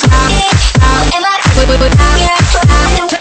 Stop, stop, stop,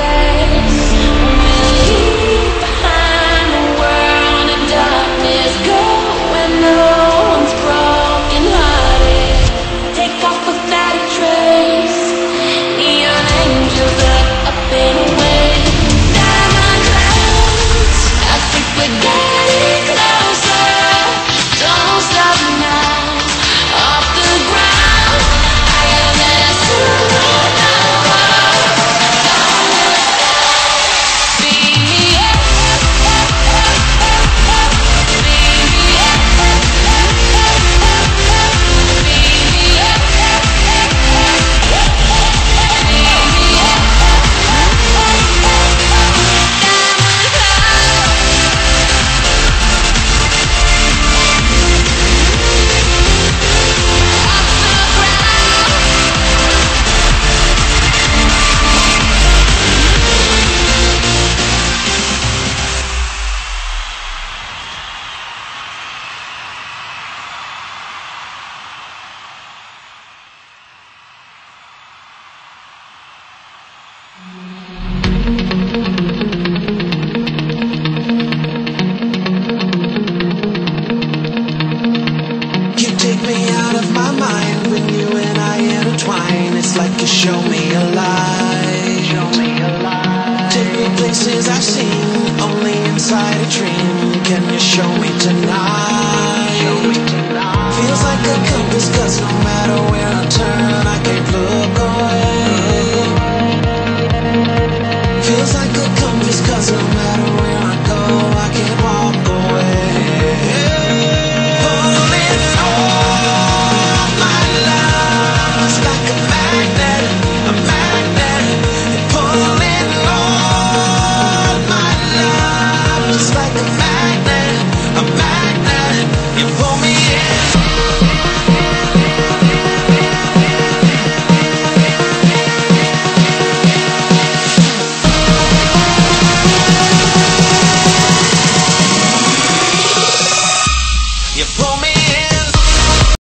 Go inside a dream. Can you show me?